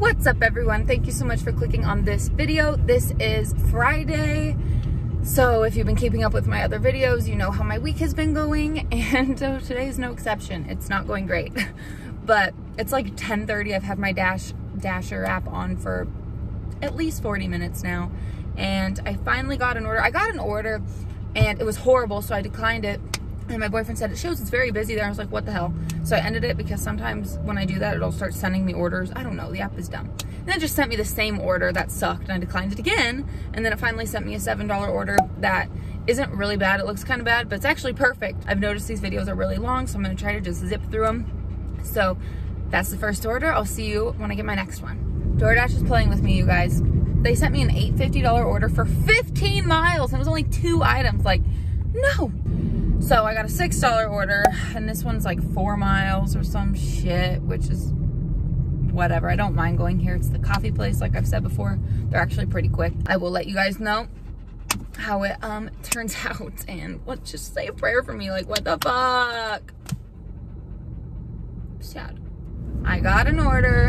What's up everyone? Thank you so much for clicking on this video. This is Friday. So if you've been keeping up with my other videos, you know how my week has been going and uh, today is no exception. It's not going great, but it's like 10.30. I've had my Dash Dasher app on for at least 40 minutes now. And I finally got an order. I got an order and it was horrible. So I declined it and my boyfriend said, it shows it's very busy there. I was like, what the hell? So I ended it because sometimes when I do that, it'll start sending me orders. I don't know, the app is dumb. And then it just sent me the same order that sucked and I declined it again. And then it finally sent me a $7 order that isn't really bad. It looks kind of bad, but it's actually perfect. I've noticed these videos are really long, so I'm gonna try to just zip through them. So that's the first order. I'll see you when I get my next one. DoorDash is playing with me, you guys. They sent me an $850 order for 15 miles and it was only two items. Like, no, so I got a $6 order and this one's like four miles or some shit, which is whatever. I don't mind going here. It's the coffee place, like I've said before. They're actually pretty quick. I will let you guys know how it um turns out and let's just say a prayer for me. Like, what the fuck? Sad. I got an order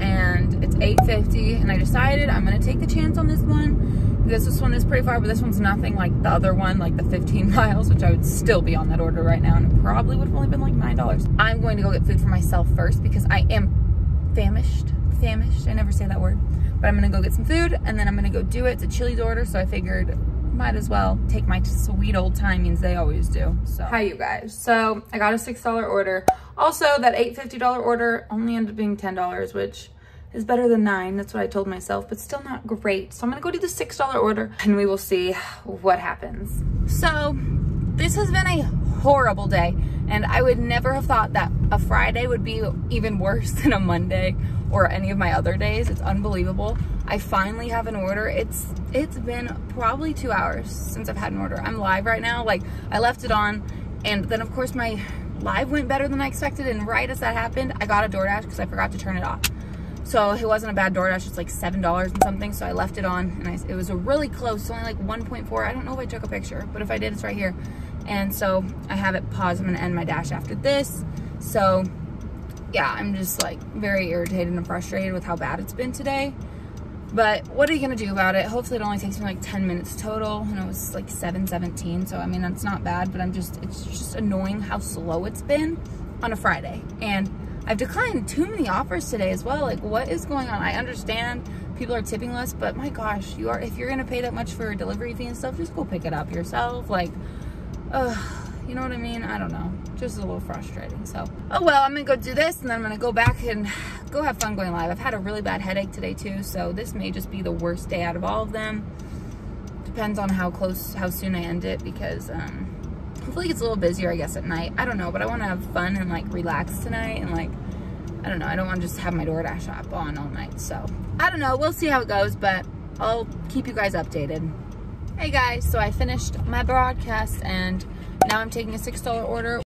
and it's 8.50 and I decided I'm gonna take the chance on this one this, this one is pretty far, but this one's nothing like the other one, like the 15 miles, which I would still be on that order right now, and probably would have only been like $9. I'm going to go get food for myself first because I am famished. Famished, I never say that word. But I'm gonna go get some food, and then I'm gonna go do it. It's a Chili's order, so I figured might as well take my sweet old timings they always do. So hi you guys. So I got a $6 order. Also that $850 order only ended up being $10, which is better than nine. That's what I told myself, but still not great. So I'm gonna go do the $6 order and we will see what happens. So this has been a horrible day and I would never have thought that a Friday would be even worse than a Monday or any of my other days. It's unbelievable. I finally have an order. It's It's been probably two hours since I've had an order. I'm live right now. Like I left it on and then of course my live went better than I expected and right as that happened, I got a DoorDash because I forgot to turn it off. So it wasn't a bad DoorDash, it's like $7 and something. So I left it on and I, it was a really close, only like 1.4. I don't know if I took a picture, but if I did, it's right here. And so I have it paused. I'm gonna end my dash after this. So yeah, I'm just like very irritated and frustrated with how bad it's been today. But what are you gonna do about it? Hopefully it only takes me like 10 minutes total and it was like 7:17. So I mean, that's not bad, but I'm just, it's just annoying how slow it's been on a Friday. And I've declined too many offers today as well. Like, what is going on? I understand people are tipping less, but my gosh, you are if you're gonna pay that much for a delivery fee and stuff, just go pick it up yourself. Like, uh, you know what I mean? I don't know. Just a little frustrating. So, oh well, I'm gonna go do this and then I'm gonna go back and go have fun going live. I've had a really bad headache today too, so this may just be the worst day out of all of them. Depends on how close, how soon I end it because um, hopefully it gets a little busier, I guess, at night. I don't know, but I want to have fun and like relax tonight and like, I don't know. I don't want to just have my DoorDash app on all night. So I don't know. We'll see how it goes, but I'll keep you guys updated. Hey guys, so I finished my broadcast and now I'm taking a $6 order.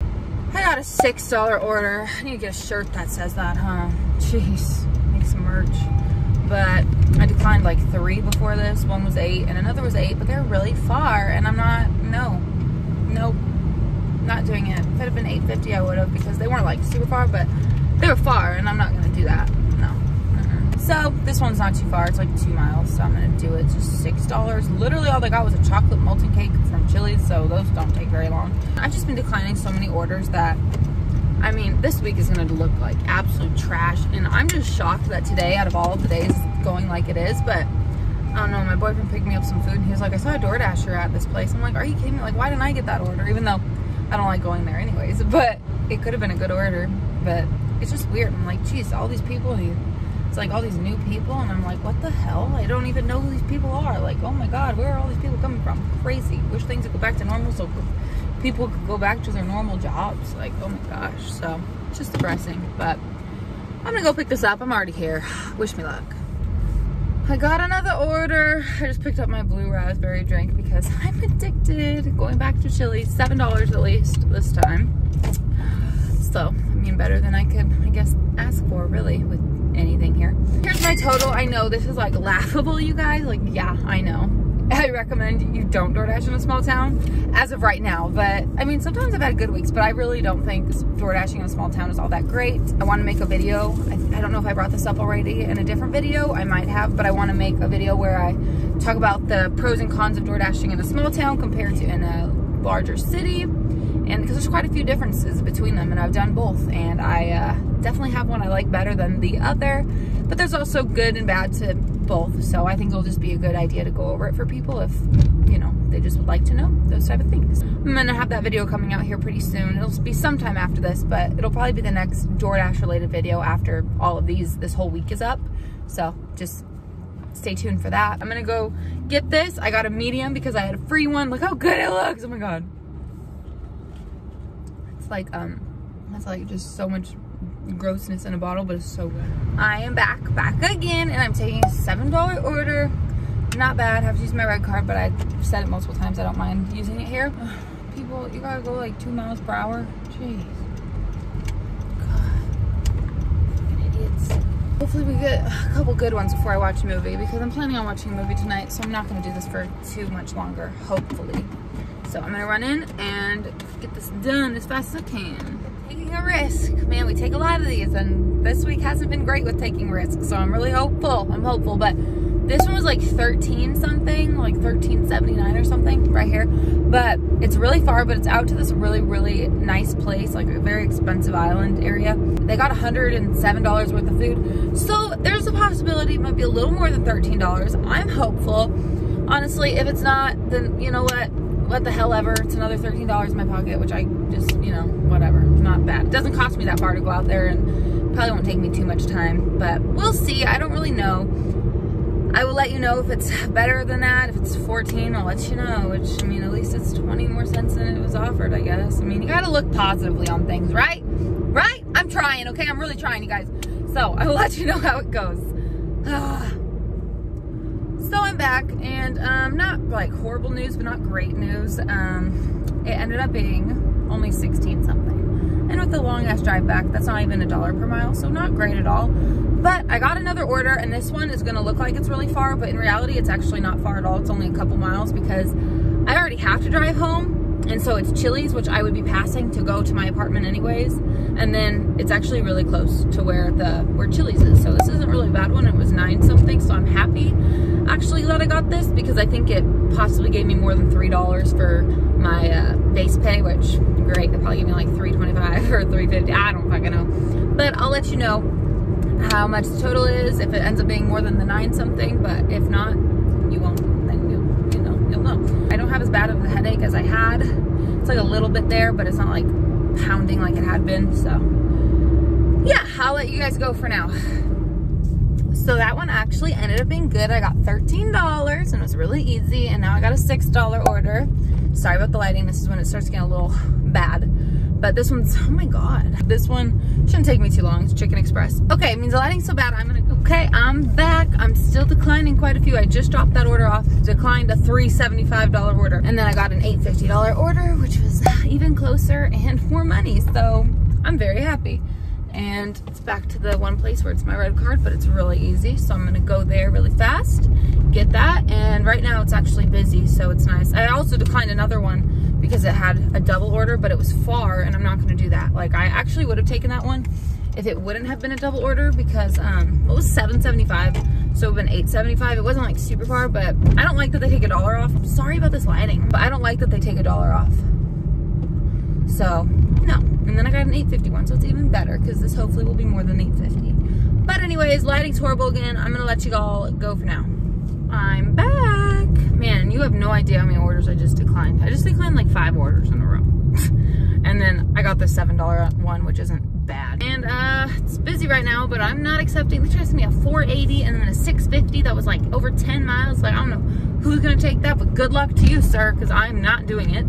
I got a $6 order. I need to get a shirt that says that, huh? Jeez, make some merch but I declined like three before this. One was eight and another was eight, but they're really far and I'm not, no, nope, not doing it. If it had been 850, I would have because they weren't like super far, but they were far and I'm not gonna do that, no. So this one's not too far, it's like two miles, so I'm gonna do it. It's just $6. Literally all they got was a chocolate molten cake from Chili's, so those don't take very long. I've just been declining so many orders that I mean, this week is going to look like absolute trash. And I'm just shocked that today, out of all of the days, going like it is. But I don't know, my boyfriend picked me up some food and he was like, I saw a DoorDasher at this place. I'm like, are you kidding me? Like, why didn't I get that order? Even though I don't like going there anyways. But it could have been a good order. But it's just weird. I'm like, geez, all these people, it's like all these new people. And I'm like, what the hell? I don't even know who these people are. Like, oh my God, where are all these people coming from? Crazy. Wish things would go back to normal so people could go back to their normal jobs. Like, oh my gosh. So it's just depressing. But I'm gonna go pick this up. I'm already here. Wish me luck. I got another order. I just picked up my blue raspberry drink because I'm addicted. Going back to Chili's, $7 at least this time. So, I mean, better than I could, I guess, ask for really with anything here. Here's my total. I know this is like laughable, you guys. Like, yeah, I know. I recommend you don't DoorDash in a small town as of right now. But I mean, sometimes I've had good weeks, but I really don't think DoorDashing in a small town is all that great. I want to make a video. I, I don't know if I brought this up already in a different video. I might have, but I want to make a video where I talk about the pros and cons of DoorDashing in a small town compared to in a larger city. And because there's quite a few differences between them, and I've done both, and I uh, definitely have one I like better than the other. But there's also good and bad to both. So I think it'll just be a good idea to go over it for people if, you know, they just would like to know those type of things. I'm gonna have that video coming out here pretty soon. It'll be sometime after this, but it'll probably be the next DoorDash related video after all of these, this whole week is up. So just stay tuned for that. I'm gonna go get this. I got a medium because I had a free one. Look how good it looks. Oh my God. It's like, um, that's like just so much grossness in a bottle, but it's so good. I am back, back again, and I'm taking a $7 order. Not bad, I have to use my red card, but I've said it multiple times, I don't mind using it here. People, you gotta go like two miles per hour. Jeez. God. Idiots. Hopefully we get a couple good ones before I watch a movie, because I'm planning on watching a movie tonight, so I'm not gonna do this for too much longer, hopefully. So I'm gonna run in and get this done as fast as I can taking a risk. Man, we take a lot of these and this week hasn't been great with taking risks. So I'm really hopeful. I'm hopeful, but this one was like 13 something, like 1379 or something right here. But it's really far, but it's out to this really, really nice place, like a very expensive island area. They got $107 worth of food. So there's a possibility it might be a little more than $13. I'm hopeful. Honestly, if it's not, then you know what? What the hell ever. It's another $13 in my pocket, which I just, you know, whatever. Not bad. It doesn't cost me that far to go out there and probably won't take me too much time, but we'll see. I don't really know. I will let you know if it's better than that. If it's 14, I'll let you know, which, I mean, at least it's 20 more cents than it was offered, I guess. I mean, you gotta look positively on things, right? Right? I'm trying, okay? I'm really trying, you guys. So, I will let you know how it goes. So I'm back and um, not like horrible news, but not great news. Um, it ended up being only 16 something. And with the long ass drive back, that's not even a dollar per mile, so not great at all. But I got another order and this one is gonna look like it's really far, but in reality, it's actually not far at all. It's only a couple miles because I already have to drive home. And so it's Chili's, which I would be passing to go to my apartment anyways. And then it's actually really close to where the where Chili's is. So this isn't really a bad one. It was nine something, so I'm happy actually glad I got this because I think it possibly gave me more than $3 for my uh, base pay, which great. They probably gave me like 325 or 350 I don't fucking know. But I'll let you know how much the total is if it ends up being more than the nine something. But if not, you won't. Then you, you know, you'll know. I don't have as bad of a headache as I had. It's like a little bit there, but it's not like pounding like it had been. So yeah, I'll let you guys go for now. So that one actually ended up being good. I got $13 and it was really easy. And now I got a $6 order. Sorry about the lighting. This is when it starts getting a little bad. But this one's, oh my God. This one shouldn't take me too long. It's Chicken Express. Okay, it means the lighting's so bad. I'm gonna, go. okay, I'm back. I'm still declining quite a few. I just dropped that order off, declined a $375 order. And then I got an $850 order, which was even closer and more money. So I'm very happy and it's back to the one place where it's my red card, but it's really easy. So I'm gonna go there really fast, get that, and right now it's actually busy, so it's nice. I also declined another one because it had a double order, but it was far, and I'm not gonna do that. Like, I actually would have taken that one if it wouldn't have been a double order because um, it was 775 so it been 875 It wasn't like super far, but I don't like that they take a dollar off. I'm sorry about this lighting, but I don't like that they take a dollar off. So, no. And then I got an 851, so it's even better because this hopefully will be more than 850. But anyways, lighting's horrible again. I'm gonna let you all go for now. I'm back. Man, you have no idea how many orders I just declined. I just declined like five orders in a row. and then I got the $7 one, which isn't bad. And uh, it's busy right now, but I'm not accepting. They asked me a 480 and then a 650 that was like over 10 miles. Like, I don't know who's gonna take that, but good luck to you, sir, because I'm not doing it.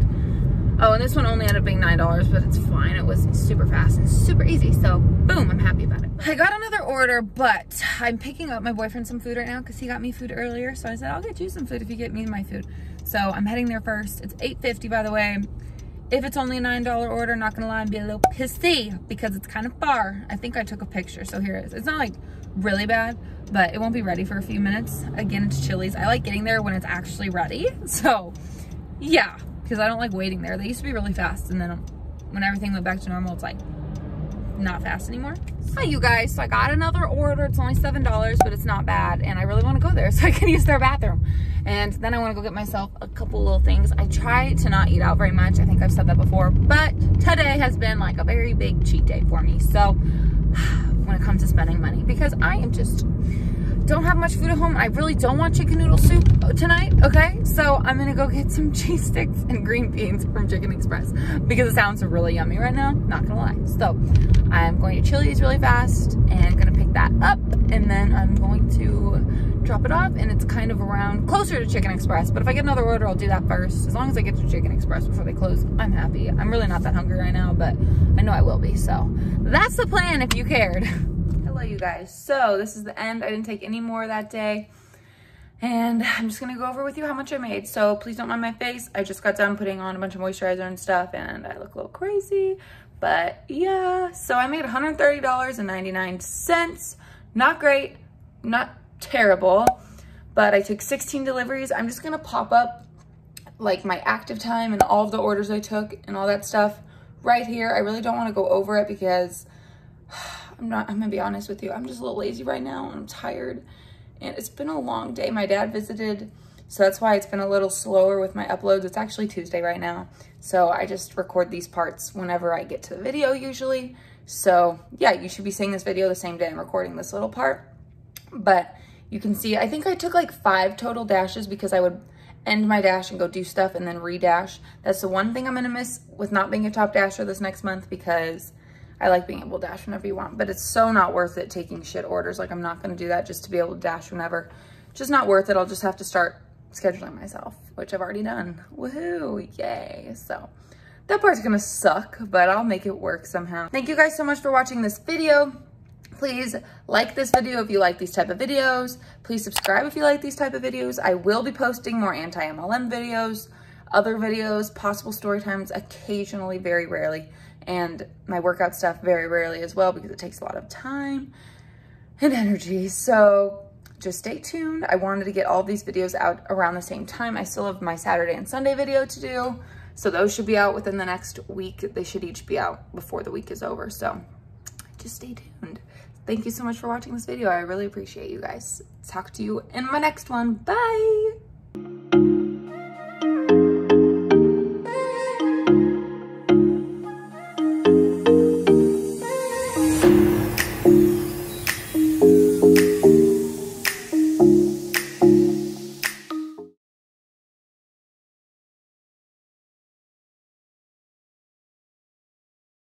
Oh, and this one only ended up being $9, but it's fine. It was super fast and super easy. So boom, I'm happy about it. I got another order, but I'm picking up my boyfriend some food right now because he got me food earlier. So I said, I'll get you some food if you get me my food. So I'm heading there first. It's 8.50 by the way. if it's only a $9 order, not gonna lie, I'm be a little pissy because it's kind of far. I think I took a picture, so here it is. It's not like really bad, but it won't be ready for a few minutes. Again, it's Chili's. I like getting there when it's actually ready. So yeah, because I don't like waiting there. They used to be really fast and then when everything went back to normal, it's like not fast anymore. Hi you guys, so I got another order. It's only $7, but it's not bad. And I really wanna go there so I can use their bathroom. And then I wanna go get myself a couple little things. I try to not eat out very much. I think I've said that before, but today has been like a very big cheat day for me. So when it comes to spending money, because I am just, don't have much food at home. I really don't want chicken noodle soup tonight, okay? So I'm gonna go get some cheese sticks and green beans from Chicken Express because it sounds really yummy right now, not gonna lie. So I'm going to Chili's really fast and gonna pick that up and then I'm going to drop it off and it's kind of around closer to Chicken Express. But if I get another order, I'll do that first. As long as I get to Chicken Express before they close, I'm happy. I'm really not that hungry right now, but I know I will be. So that's the plan if you cared. you guys. So this is the end. I didn't take any more that day. And I'm just gonna go over with you how much I made. So please don't mind my face. I just got done putting on a bunch of moisturizer and stuff and I look a little crazy. But yeah, so I made $130.99. Not great, not terrible, but I took 16 deliveries. I'm just gonna pop up like my active time and all of the orders I took and all that stuff right here. I really don't wanna go over it because I'm not, I'm gonna be honest with you. I'm just a little lazy right now. I'm tired and it's been a long day. My dad visited, so that's why it's been a little slower with my uploads. It's actually Tuesday right now. So I just record these parts whenever I get to the video usually. So yeah, you should be seeing this video the same day I'm recording this little part. But you can see, I think I took like five total dashes because I would end my dash and go do stuff and then re-dash. That's the one thing I'm gonna miss with not being a top dasher this next month because I like being able to dash whenever you want, but it's so not worth it taking shit orders. Like I'm not gonna do that just to be able to dash whenever. Just not worth it. I'll just have to start scheduling myself, which I've already done. Woohoo, yay. So that part's gonna suck, but I'll make it work somehow. Thank you guys so much for watching this video. Please like this video if you like these type of videos. Please subscribe if you like these type of videos. I will be posting more anti-MLM videos, other videos, possible story times, occasionally, very rarely and my workout stuff very rarely as well because it takes a lot of time and energy. So just stay tuned. I wanted to get all these videos out around the same time. I still have my Saturday and Sunday video to do. So those should be out within the next week. They should each be out before the week is over. So just stay tuned. Thank you so much for watching this video. I really appreciate you guys. Talk to you in my next one. Bye.